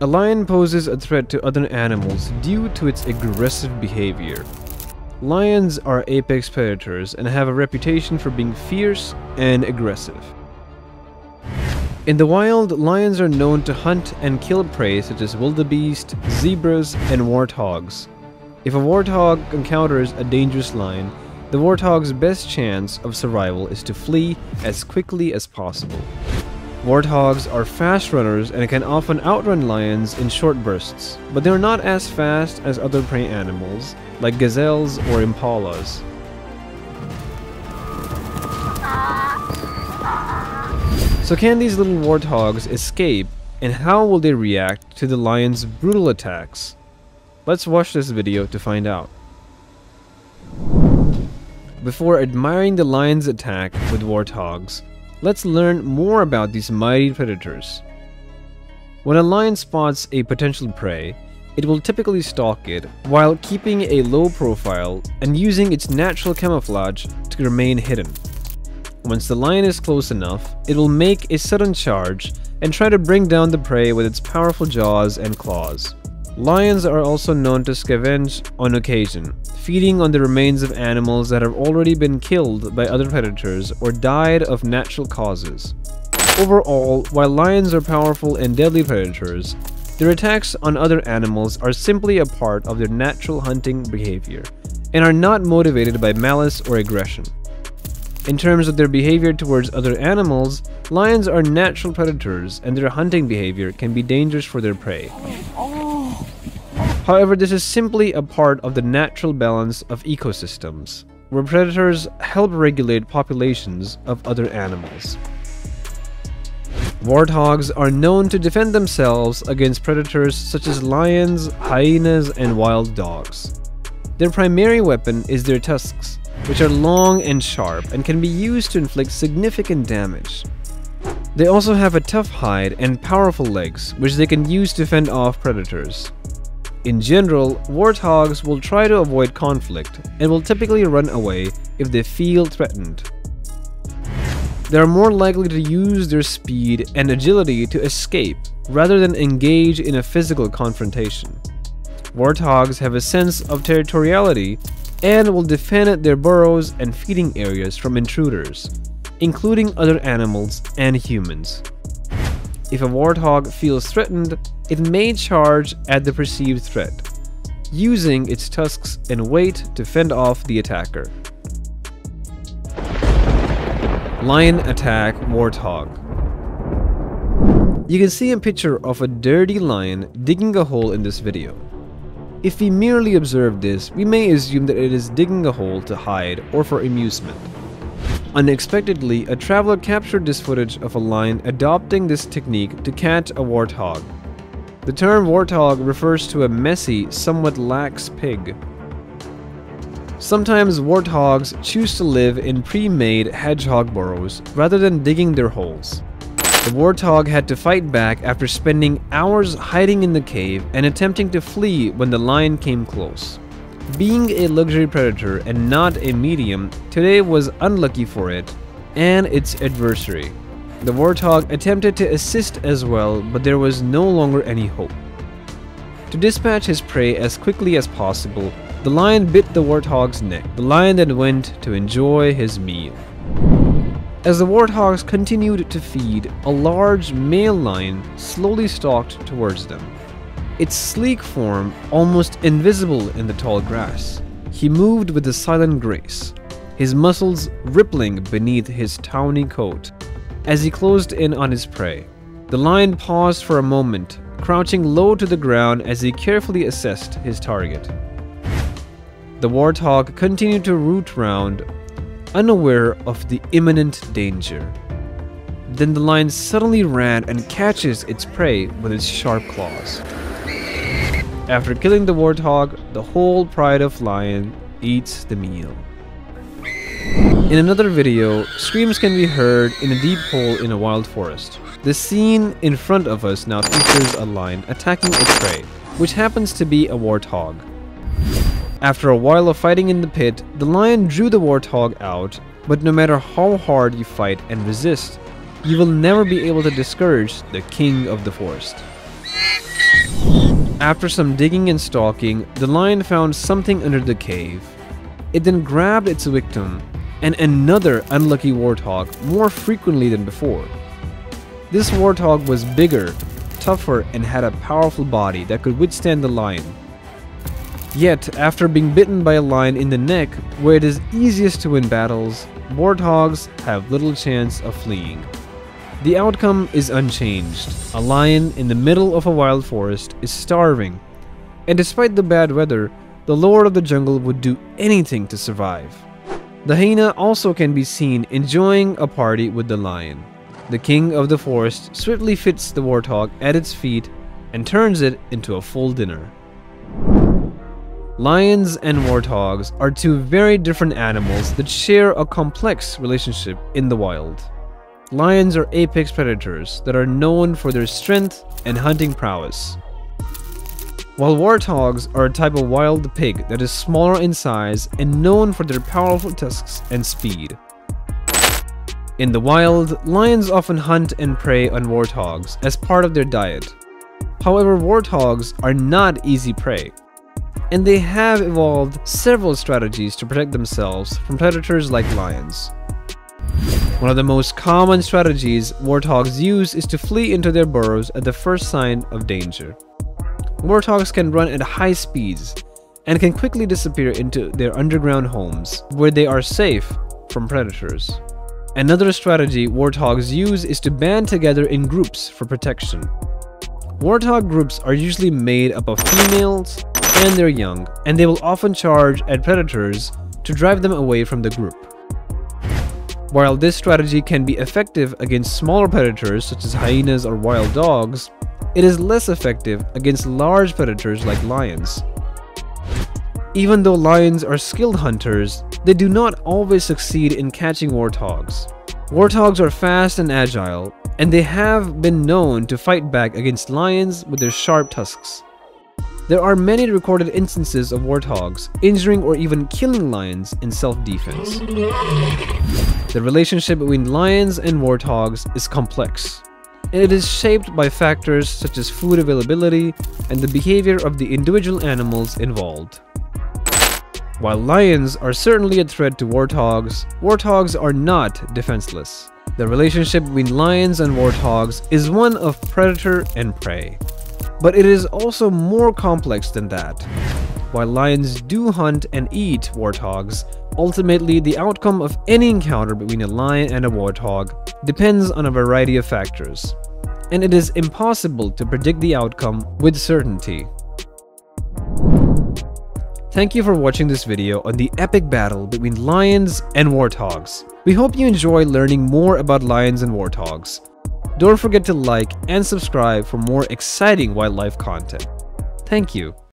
A lion poses a threat to other animals due to its aggressive behavior. Lions are apex predators and have a reputation for being fierce and aggressive. In the wild, lions are known to hunt and kill prey such as wildebeest, zebras, and warthogs. If a warthog encounters a dangerous lion, the warthog's best chance of survival is to flee as quickly as possible. Warthogs are fast runners and can often outrun lions in short bursts, but they are not as fast as other prey animals, like gazelles or impalas. So can these little warthogs escape, and how will they react to the lion's brutal attacks? Let's watch this video to find out. Before admiring the lion's attack with warthogs, Let's learn more about these mighty predators. When a lion spots a potential prey, it will typically stalk it while keeping a low profile and using its natural camouflage to remain hidden. Once the lion is close enough, it will make a sudden charge and try to bring down the prey with its powerful jaws and claws. Lions are also known to scavenge on occasion, feeding on the remains of animals that have already been killed by other predators or died of natural causes. Overall, while lions are powerful and deadly predators, their attacks on other animals are simply a part of their natural hunting behavior, and are not motivated by malice or aggression. In terms of their behavior towards other animals, lions are natural predators and their hunting behavior can be dangerous for their prey. However, this is simply a part of the natural balance of ecosystems, where predators help regulate populations of other animals. Warthogs are known to defend themselves against predators such as lions, hyenas, and wild dogs. Their primary weapon is their tusks, which are long and sharp and can be used to inflict significant damage. They also have a tough hide and powerful legs, which they can use to fend off predators. In general, warthogs will try to avoid conflict and will typically run away if they feel threatened. They are more likely to use their speed and agility to escape rather than engage in a physical confrontation. Warthogs have a sense of territoriality and will defend their burrows and feeding areas from intruders, including other animals and humans. If a warthog feels threatened, it may charge at the perceived threat, using its tusks and weight to fend off the attacker. Lion Attack Warthog You can see a picture of a dirty lion digging a hole in this video. If we merely observe this, we may assume that it is digging a hole to hide or for amusement. Unexpectedly, a traveler captured this footage of a lion adopting this technique to catch a warthog. The term warthog refers to a messy, somewhat lax pig. Sometimes warthogs choose to live in pre-made hedgehog burrows rather than digging their holes. The warthog had to fight back after spending hours hiding in the cave and attempting to flee when the lion came close. Being a luxury predator and not a medium, today was unlucky for it and its adversary. The warthog attempted to assist as well, but there was no longer any hope. To dispatch his prey as quickly as possible, the lion bit the warthog's neck. The lion then went to enjoy his meal. As the warthogs continued to feed, a large male lion slowly stalked towards them its sleek form almost invisible in the tall grass. He moved with a silent grace, his muscles rippling beneath his tawny coat. As he closed in on his prey, the lion paused for a moment, crouching low to the ground as he carefully assessed his target. The warthog continued to root round, unaware of the imminent danger. Then the lion suddenly ran and catches its prey with its sharp claws. After killing the warthog, the whole pride of lion eats the meal. In another video, screams can be heard in a deep hole in a wild forest. The scene in front of us now features a lion attacking its prey, which happens to be a warthog. After a while of fighting in the pit, the lion drew the warthog out, but no matter how hard you fight and resist, you will never be able to discourage the king of the forest. After some digging and stalking, the lion found something under the cave. It then grabbed its victim and another unlucky warthog more frequently than before. This warthog was bigger, tougher, and had a powerful body that could withstand the lion. Yet, after being bitten by a lion in the neck, where it is easiest to win battles, warthogs have little chance of fleeing. The outcome is unchanged. A lion in the middle of a wild forest is starving, and despite the bad weather, the lord of the jungle would do anything to survive. The hyena also can be seen enjoying a party with the lion. The king of the forest swiftly fits the warthog at its feet and turns it into a full dinner. Lions and warthogs are two very different animals that share a complex relationship in the wild. Lions are apex predators that are known for their strength and hunting prowess. While warthogs are a type of wild pig that is smaller in size and known for their powerful tusks and speed. In the wild, lions often hunt and prey on warthogs as part of their diet. However, warthogs are not easy prey and they have evolved several strategies to protect themselves from predators like lions. One of the most common strategies warthogs use is to flee into their burrows at the first sign of danger. Warthogs can run at high speeds and can quickly disappear into their underground homes, where they are safe from predators. Another strategy warthogs use is to band together in groups for protection. Warthog groups are usually made up of females and their young, and they will often charge at predators to drive them away from the group. While this strategy can be effective against smaller predators such as hyenas or wild dogs, it is less effective against large predators like lions. Even though lions are skilled hunters, they do not always succeed in catching warthogs. Warthogs are fast and agile, and they have been known to fight back against lions with their sharp tusks. There are many recorded instances of warthogs injuring or even killing lions in self-defense. The relationship between lions and warthogs is complex. And it is shaped by factors such as food availability and the behavior of the individual animals involved. While lions are certainly a threat to warthogs, warthogs are not defenseless. The relationship between lions and warthogs is one of predator and prey. But it is also more complex than that. While lions do hunt and eat warthogs, ultimately the outcome of any encounter between a lion and a warthog depends on a variety of factors, and it is impossible to predict the outcome with certainty. Thank you for watching this video on the epic battle between lions and warthogs. We hope you enjoy learning more about lions and warthogs. Don't forget to like and subscribe for more exciting wildlife content. Thank you.